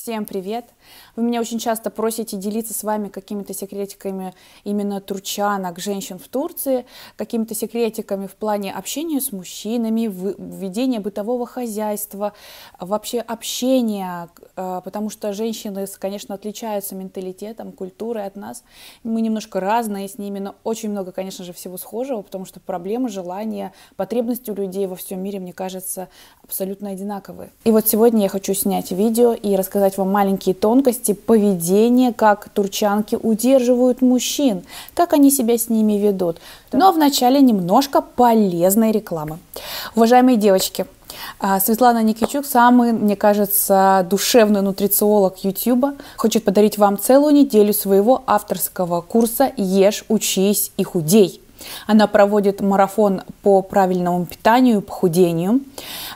Всем привет! Вы меня очень часто просите делиться с вами какими-то секретиками именно турчанок, женщин в Турции, какими-то секретиками в плане общения с мужчинами, введения бытового хозяйства, вообще общения, а, потому что женщины, конечно, отличаются менталитетом, культурой от нас. Мы немножко разные с ними, но очень много, конечно же, всего схожего, потому что проблемы, желания, потребности у людей во всем мире, мне кажется, абсолютно одинаковые. И вот сегодня я хочу снять видео и рассказать вам маленькие тонкости поведения, как турчанки удерживают мужчин, как они себя с ними ведут. Но вначале немножко полезной рекламы. Уважаемые девочки, а, Светлана Никичук, самый, мне кажется, душевный нутрициолог YouTube, хочет подарить вам целую неделю своего авторского курса «Ешь, учись и худей». Она проводит марафон по правильному питанию и похудению.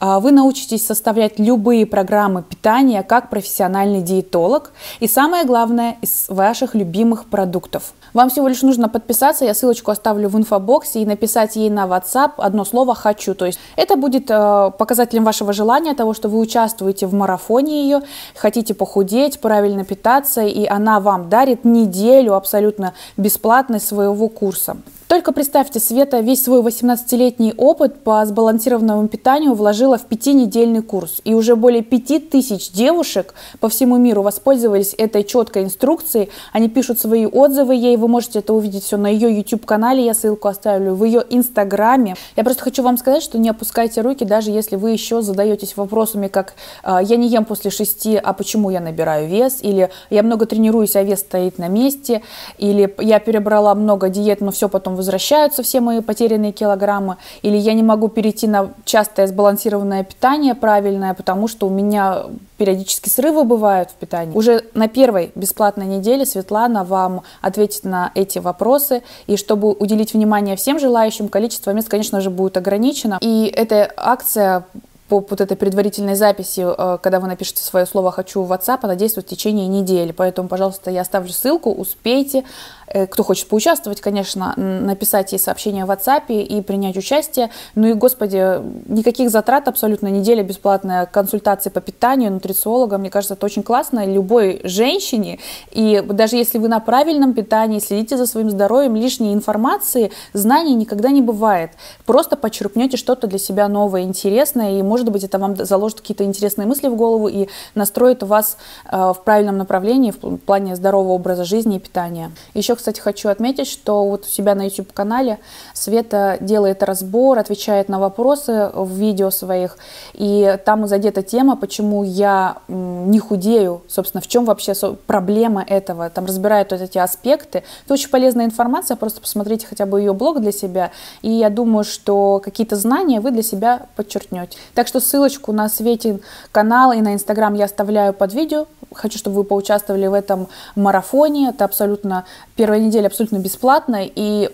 А, вы научитесь составлять любые программы питания как профессиональный диетолог. И самое главное, из ваших любимых продуктов. Вам всего лишь нужно подписаться, я ссылочку оставлю в инфобоксе и написать ей на WhatsApp одно слово «хочу». То есть это будет э, показателем вашего желания, того, что вы участвуете в марафоне ее, хотите похудеть, правильно питаться, и она вам дарит неделю абсолютно бесплатной своего курса. Только представьте, Света весь свой 18-летний опыт по сбалансированному питанию вложила в пятинедельный курс. И уже более пяти тысяч девушек по всему миру воспользовались этой четкой инструкцией. Они пишут свои отзывы ей, вы можете это увидеть все на ее YouTube-канале, я ссылку оставлю, в ее Инстаграме. Я просто хочу вам сказать, что не опускайте руки, даже если вы еще задаетесь вопросами, как «А, «я не ем после шести, а почему я набираю вес?» или «я много тренируюсь, а вес стоит на месте?» или «я перебрала много диет, но все потом возвращаются все мои потерянные килограммы, или я не могу перейти на частое сбалансированное питание правильное, потому что у меня периодически срывы бывают в питании. Уже на первой бесплатной неделе Светлана вам ответит на эти вопросы, и чтобы уделить внимание всем желающим, количество мест, конечно же, будет ограничено. И эта акция по вот этой предварительной записи, э, когда вы напишете свое слово «хочу» в WhatsApp, она действует в течение недели. Поэтому, пожалуйста, я оставлю ссылку, успейте. Э, кто хочет поучаствовать, конечно, написать ей сообщение в WhatsApp и принять участие. Ну и, господи, никаких затрат абсолютно, неделя бесплатная консультации по питанию, нутрициолога, мне кажется, это очень классно любой женщине. И даже если вы на правильном питании, следите за своим здоровьем, лишней информации, знаний никогда не бывает. Просто почерпнете что-то для себя новое, интересное, и, может быть, это вам заложит какие-то интересные мысли в голову и настроит вас э, в правильном направлении в плане здорового образа жизни и питания. Еще, кстати, хочу отметить, что вот у себя на YouTube-канале Света делает разбор, отвечает на вопросы в видео своих, и там задета тема, почему я не худею, собственно, в чем вообще проблема этого, там разбирают вот эти аспекты. Это очень полезная информация, просто посмотрите хотя бы ее блог для себя, и я думаю, что какие-то знания вы для себя подчеркнете. Так что ссылочку на Светин канал и на Инстаграм я оставляю под видео, хочу, чтобы вы поучаствовали в этом марафоне. Это абсолютно первая неделя абсолютно бесплатно и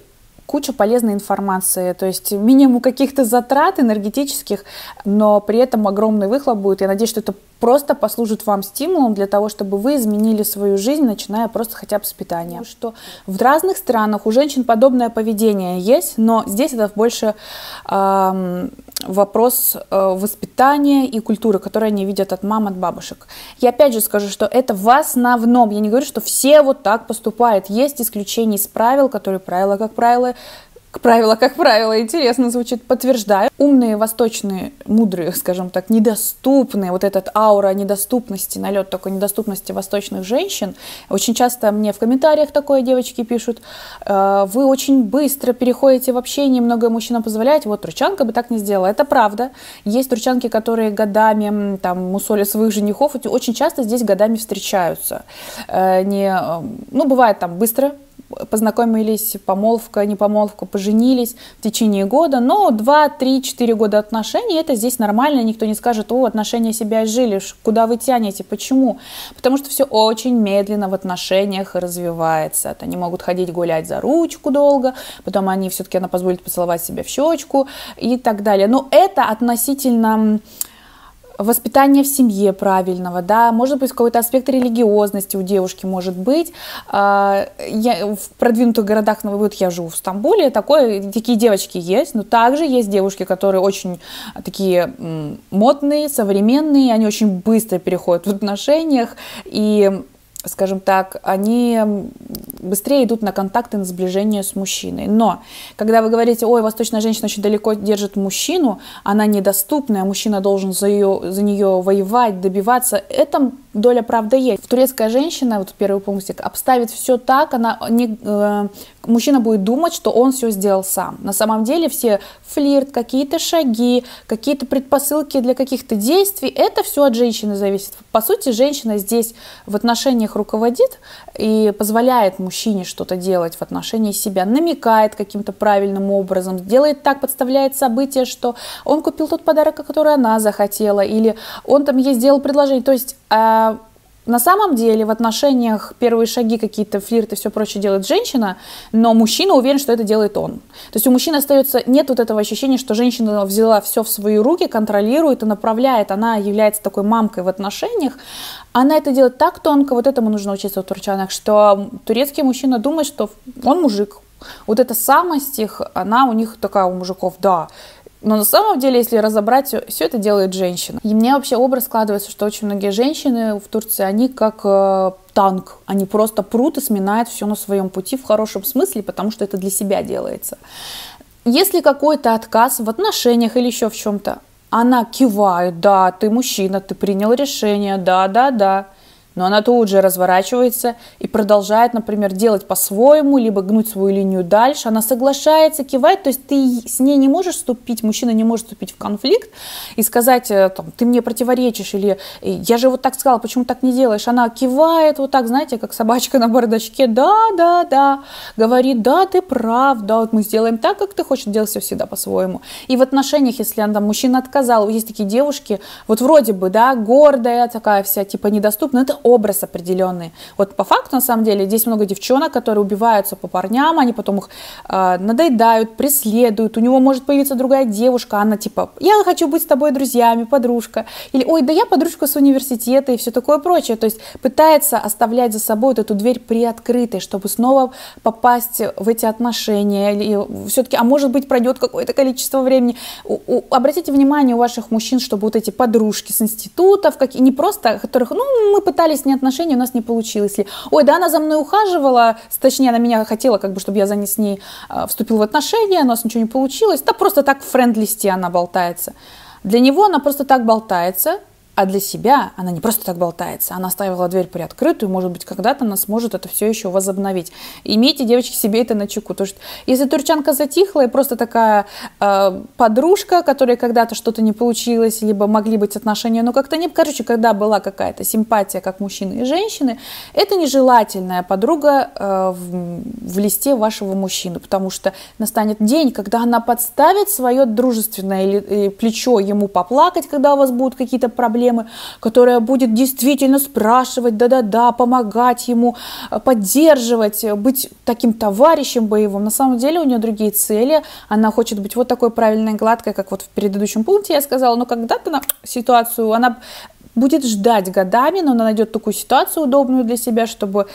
куча полезной информации, то есть минимум каких-то затрат энергетических, но при этом огромный выхлоп будет. Я надеюсь, что это просто послужит вам стимулом для того, чтобы вы изменили свою жизнь, начиная просто хотя бы с питания. Что в разных странах у женщин подобное поведение есть, но здесь это больше э, вопрос э, воспитания и культуры, которые они видят от мам, от бабушек. Я опять же скажу, что это в основном, я не говорю, что все вот так поступают. Есть исключения из правил, которые правила, как правило, к правилу, как правило, интересно звучит, подтверждаю. Умные, восточные, мудрые, скажем так, недоступные, вот этот аура недоступности, налет такой недоступности восточных женщин. Очень часто мне в комментариях такое девочки пишут, «Э, вы очень быстро переходите в общение, многое мужчинам позволяете, вот турчанка бы так не сделала. Это правда. Есть турчанки, которые годами там мусолят своих женихов, очень часто здесь годами встречаются. Э, не, э, ну, бывает там быстро познакомились, помолвка, не помолвка, поженились в течение года, но 2, 3, 4 года отношений, это здесь нормально, никто не скажет, о, отношения себя жили, куда вы тянете, почему? Потому что все очень медленно в отношениях развивается. Они могут ходить гулять за ручку долго, потом они все-таки, она позволит поцеловать себя в щечку и так далее. Но это относительно воспитания в семье правильного, да, может быть, какой-то аспект религиозности у девушки может быть. А, я, в продвинутых городах, вот я живу в Стамбуле, такое, такие девочки есть, но также есть девушки, которые очень такие модные, современные, они очень быстро переходят в отношениях, и скажем так, они быстрее идут на контакты, на сближение с мужчиной. Но когда вы говорите, ой, восточная женщина очень далеко держит мужчину, она недоступная, мужчина должен за, ее, за нее воевать, добиваться, это доля правды есть. Турецкая женщина, вот первый пунктик, обставит все так, она не, э, мужчина будет думать, что он все сделал сам. На самом деле все флирт, какие-то шаги, какие-то предпосылки для каких-то действий, это все от женщины зависит. По сути, женщина здесь в отношениях руководит и позволяет мужчине что-то делать в отношении себя, намекает каким-то правильным образом, делает так, подставляет события, что он купил тот подарок, который она захотела, или он там ей сделал предложение. То есть а, на самом деле в отношениях первые шаги какие-то, флирты, все прочее делает женщина, но мужчина уверен, что это делает он. То есть у мужчины остается, нет вот этого ощущения, что женщина взяла все в свои руки, контролирует и направляет, она является такой мамкой в отношениях, она это делает так тонко, вот этому нужно учиться у турчанок, что турецкий мужчина думает, что он мужик, вот эта самость их, она у них такая у мужиков, да, но на самом деле, если разобрать, все это делает женщина. И мне вообще образ складывается, что очень многие женщины в Турции, они как э, танк. Они просто прут и сминают все на своем пути в хорошем смысле, потому что это для себя делается. Если какой-то отказ в отношениях или еще в чем-то, она кивает, да, ты мужчина, ты принял решение, да, да, да. Но она тут же разворачивается и продолжает, например, делать по-своему, либо гнуть свою линию дальше. Она соглашается, кивает, то есть ты с ней не можешь вступить, мужчина не может вступить в конфликт и сказать, э, там, ты мне противоречишь, или я же вот так сказала, почему так не делаешь? Она кивает вот так, знаете, как собачка на бардачке, да, да, да, говорит, да, ты прав, да, вот мы сделаем так, как ты хочешь, делать все всегда по-своему. И в отношениях, если она, мужчина отказал, есть такие девушки, вот вроде бы, да, гордая такая вся, типа недоступная, это образ определенный. Вот по факту, на самом деле, здесь много девчонок, которые убиваются по парням, они потом их э, надоедают, преследуют, у него может появиться другая девушка, она типа, я хочу быть с тобой друзьями, подружка, или, ой, да я подружка с университета и все такое прочее, то есть пытается оставлять за собой вот эту дверь приоткрытой, чтобы снова попасть в эти отношения, или все-таки, а может быть, пройдет какое-то количество времени. У, у, обратите внимание у ваших мужчин, чтобы вот эти подружки с институтов, какие, не просто, которых, ну, мы пытались пытались не отношения, у нас не получилось. Или, ой, да, она за мной ухаживала, точнее, она меня хотела, как бы, чтобы я за ней с ней э, вступил в отношения, у нас ничего не получилось. Да просто так в френд-листе она болтается. Для него она просто так болтается, а для себя она не просто так болтается, она оставила дверь приоткрытую, может быть, когда-то она сможет это все еще возобновить. Имейте, девочки, себе это на чеку. То есть, если турчанка затихла и просто такая э, подружка, которая когда-то что-то не получилось, либо могли быть отношения, но как-то не... Короче, когда была какая-то симпатия, как мужчины и женщины, это нежелательная подруга э, в, в листе вашего мужчины, потому что настанет день, когда она подставит свое дружественное или плечо ему поплакать, когда у вас будут какие-то проблемы, проблемы, которая будет действительно спрашивать, да-да-да, помогать ему, э, поддерживать, быть таким товарищем боевым. На самом деле у нее другие цели. Она хочет быть вот такой правильной, гладкой, как вот в предыдущем пункте я сказала, но когда-то на ситуацию она будет ждать годами, но она найдет такую ситуацию удобную для себя, чтобы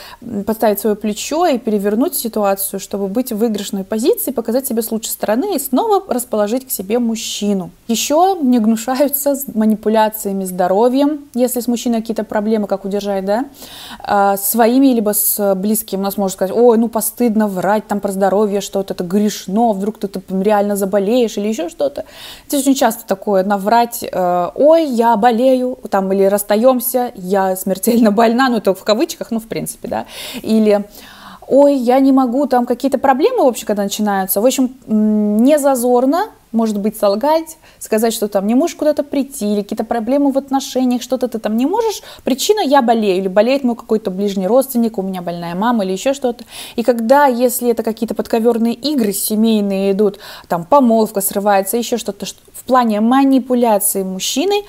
поставить свое плечо и перевернуть ситуацию, чтобы быть в выигрышной позиции, показать себя с лучшей стороны и снова расположить к себе мужчину. Еще не гнушаются с манипуляциями здоровьем, если с мужчиной какие-то проблемы, как удержать, да, а, своими либо с близким. У нас можно сказать, ой, ну постыдно врать там про здоровье, что-то это грешно, вдруг ты реально заболеешь или еще что-то. Здесь очень часто такое, наврать, э, ой, я болею, там или расстаемся, я смертельно больна, ну это в кавычках, ну в принципе, да, или ой, я не могу, там какие-то проблемы вообще, когда начинаются. В общем, не зазорно, может быть, солгать, сказать, что там не можешь куда-то прийти, или какие-то проблемы в отношениях, что-то ты там не можешь. Причина я болею, или болеет мой какой-то ближний родственник, у меня больная мама, или еще что-то. И когда, если это какие-то подковерные игры семейные идут, там помолвка срывается, еще что-то, в плане манипуляции мужчиной,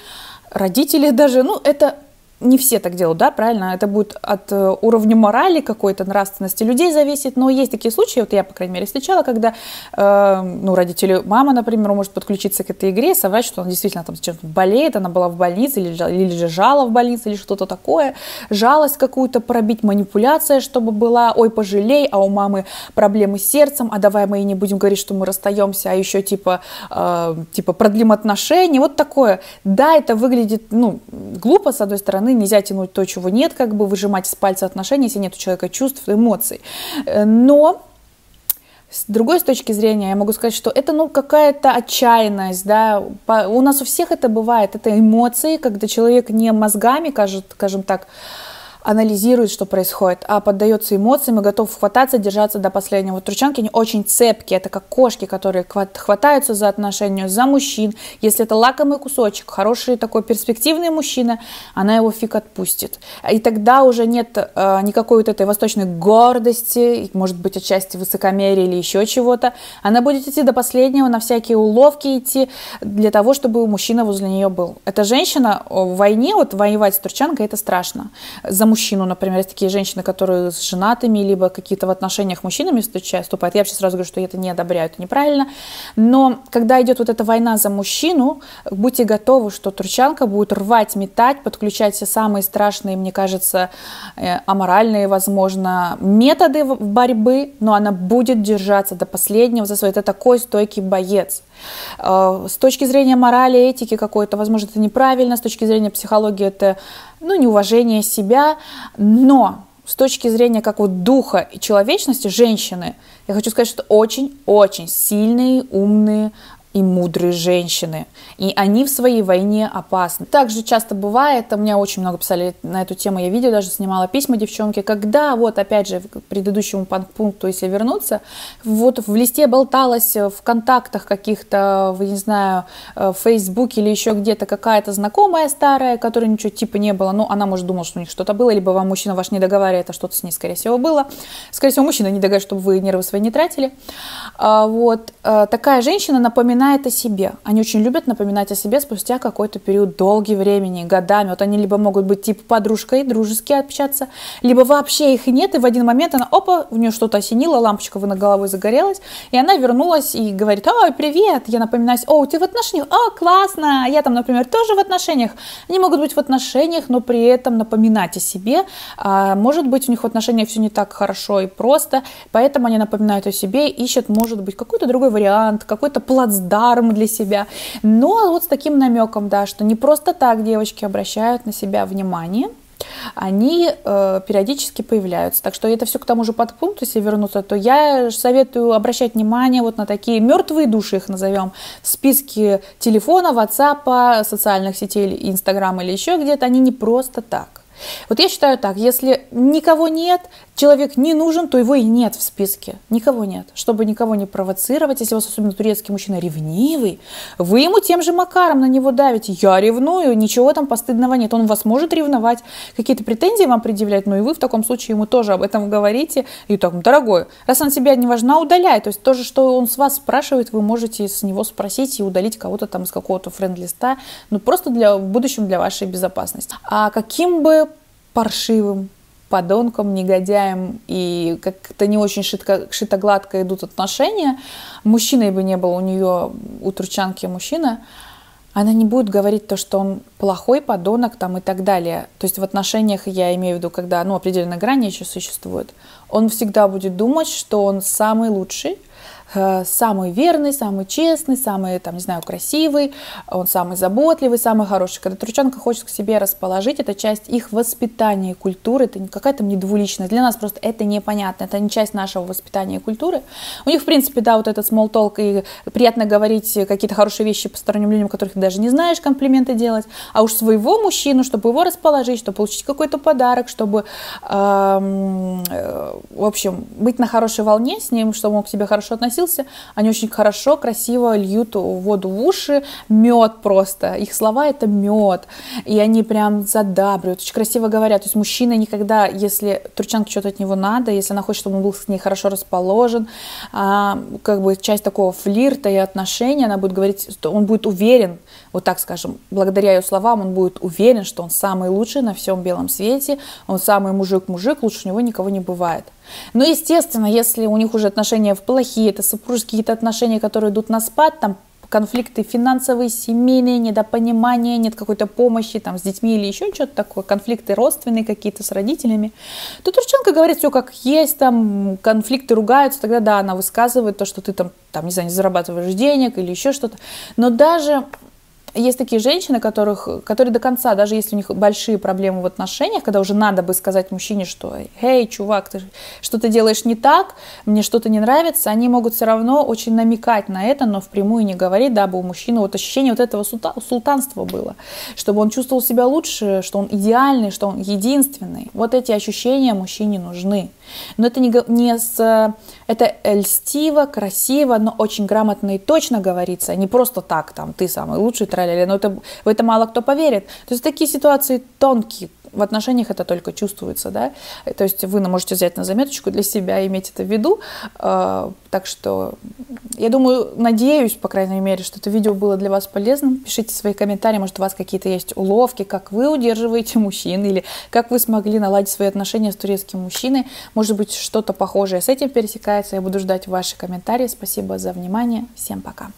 родители даже, ну, это не все так делают, да, правильно? Это будет от э, уровня морали какой-то, нравственности людей зависит, но есть такие случаи, вот я, по крайней мере, встречала, когда, э, ну, родители, мама, например, может подключиться к этой игре, соврать, что она действительно там чем-то болеет, она была в больнице или, или лежала в больнице, или что-то такое, жалость какую-то пробить, манипуляция, чтобы была, ой, пожалей, а у мамы проблемы с сердцем, а давай мы и не будем говорить, что мы расстаемся, а еще типа, э, типа продлим отношения, вот такое. Да, это выглядит, ну, глупо, с одной стороны, нельзя тянуть то, чего нет, как бы выжимать из пальца отношения, если нет у человека чувств, эмоций. Э, но с другой точки зрения, я могу сказать, что это ну, какая-то отчаянность, да, у нас у всех это бывает, это эмоции, когда человек не мозгами, скажем так, анализирует, что происходит, а поддается эмоциям и готов хвататься, держаться до последнего. Вот турчанки, они очень цепкие, это как кошки, которые хватаются за отношения, за мужчин. Если это лакомый кусочек, хороший такой перспективный мужчина, она его фиг отпустит. И тогда уже нет э, никакой вот этой восточной гордости, может быть, отчасти высокомерия или еще чего-то. Она будет идти до последнего, на всякие уловки идти, для того, чтобы мужчина возле нее был. Эта женщина в войне, вот воевать с турчанкой, это страшно. За мужчину, например, есть такие женщины, которые с женатыми, либо какие-то в отношениях мужчинами вступают. Я вообще сразу говорю, что я это не одобряю, это неправильно. Но когда идет вот эта война за мужчину, будьте готовы, что турчанка будет рвать, метать, подключать все самые страшные, мне кажется, э, аморальные, возможно, методы борьбы, но она будет держаться до последнего за свой. Это такой стойкий боец. Э, с точки зрения морали, этики какой-то, возможно, это неправильно, с точки зрения психологии это ну, неуважение себя, но с точки зрения как вот духа и человечности женщины, я хочу сказать, что очень-очень сильные, умные, и мудрые женщины. И они в своей войне опасны. Также часто бывает, у меня очень много писали на эту тему, я видео даже снимала письма девчонки, когда вот опять же к предыдущему пункту, если вернуться, вот в листе болталась в контактах каких-то, вы не знаю, э, в Фейсбуке или еще где-то какая-то знакомая старая, которой ничего типа не было, ну она может думала, что у них что-то было, либо вам мужчина ваш не договаривает, а что-то с ней скорее всего было. Скорее всего мужчина не договаривает, чтобы вы нервы свои не тратили. А, вот э, такая женщина напоминает напоминает о себе. Они очень любят напоминать о себе спустя какой-то период долгий времени, годами. Вот они либо могут быть типа подружкой, дружески общаться, либо вообще их нет, и в один момент она, опа, у нее что-то осенило, лампочка над головой загорелась, и она вернулась и говорит, ой, привет, я напоминаюсь, о, ты в отношениях, о, классно, я там, например, тоже в отношениях. Они могут быть в отношениях, но при этом напоминать о себе. А, может быть, у них в отношениях все не так хорошо и просто, поэтому они напоминают о себе, ищут, может быть, какой-то другой вариант, какой-то плацдарм, даром для себя. Но вот с таким намеком, да, что не просто так девочки обращают на себя внимание, они э, периодически появляются. Так что это все к тому же подпункту, если вернуться, то я советую обращать внимание вот на такие мертвые души, их назовем, в списке телефона, WhatsApp, социальных сетей, Инстаграм или еще где-то, они не просто так. Вот я считаю так, если никого нет, человек не нужен, то его и нет в списке. Никого нет. Чтобы никого не провоцировать, если у вас особенно турецкий мужчина ревнивый, вы ему тем же макаром на него давите. Я ревную, ничего там постыдного нет. Он вас может ревновать, какие-то претензии вам предъявлять, но и вы в таком случае ему тоже об этом говорите. И так, дорогой, раз он себя не важна, удаляй. То есть то же, что он с вас спрашивает, вы можете с него спросить и удалить кого-то там из какого-то френд-листа, ну просто для, в будущем для вашей безопасности. А каким бы паршивым, подонком, негодяем и как-то не очень шитко, шито-гладко идут отношения, мужчиной бы не был у нее, у турчанки мужчина, она не будет говорить то, что он плохой подонок там и так далее. То есть в отношениях, я имею в виду, когда ну, определенная грань еще существует, он всегда будет думать, что он самый лучший, самый верный, самый честный, самый, там, не знаю, красивый, он самый заботливый, самый хороший. Когда турчанка хочет к себе расположить, это часть их воспитания и культуры, это какая-то не двуличность. Для нас просто это непонятно, это не часть нашего воспитания и культуры. У них, в принципе, да, вот этот small talk, и приятно говорить какие-то хорошие вещи посторонним людям, которых ты даже не знаешь, комплименты делать, а уж своего мужчину, чтобы его расположить, чтобы получить какой-то подарок, чтобы, эм, э, в общем, быть на хорошей волне с ним, чтобы он к тебе хорошо относился, согласился, они очень хорошо, красиво льют воду в уши, мед просто, их слова это мед, и они прям задабривают, очень красиво говорят, то есть мужчина никогда, если турчанке что-то от него надо, если она хочет, чтобы он был с ней хорошо расположен, а, как бы часть такого флирта и отношений, она будет говорить, что он будет уверен, вот так скажем, благодаря ее словам, он будет уверен, что он самый лучший на всем белом свете, он самый мужик-мужик, лучше него никого не бывает. Но, естественно, если у них уже отношения плохие, это супружеские какие-то отношения, которые идут на спад, там конфликты финансовые, семейные, недопонимания, нет какой-то помощи там с детьми или еще что-то такое, конфликты родственные какие-то с родителями, то Турченко говорит все как есть, там конфликты ругаются, тогда да, она высказывает то, что ты там, там не знаю, не зарабатываешь денег или еще что-то. Но даже есть такие женщины, которых, которые до конца, даже если у них большие проблемы в отношениях, когда уже надо бы сказать мужчине, что «Эй, чувак, ты что-то делаешь не так, мне что-то не нравится», они могут все равно очень намекать на это, но впрямую не говорить, дабы у мужчины вот ощущение вот этого султанства было, чтобы он чувствовал себя лучше, что он идеальный, что он единственный. Вот эти ощущения мужчине нужны. Но это не, не с... Это льстиво, красиво, но очень грамотно и точно говорится, не просто так, там, ты самый лучший, траля но это, в это мало кто поверит. То есть такие ситуации тонкие, в отношениях это только чувствуется, да, то есть вы можете взять на заметочку для себя иметь это в виду, а, так что я думаю, надеюсь, по крайней мере, что это видео было для вас полезным, пишите свои комментарии, может у вас какие-то есть уловки, как вы удерживаете мужчин, или как вы смогли наладить свои отношения с турецким мужчиной, может быть, что-то похожее с этим пересекается, я буду ждать ваши комментарии, спасибо за внимание, всем пока.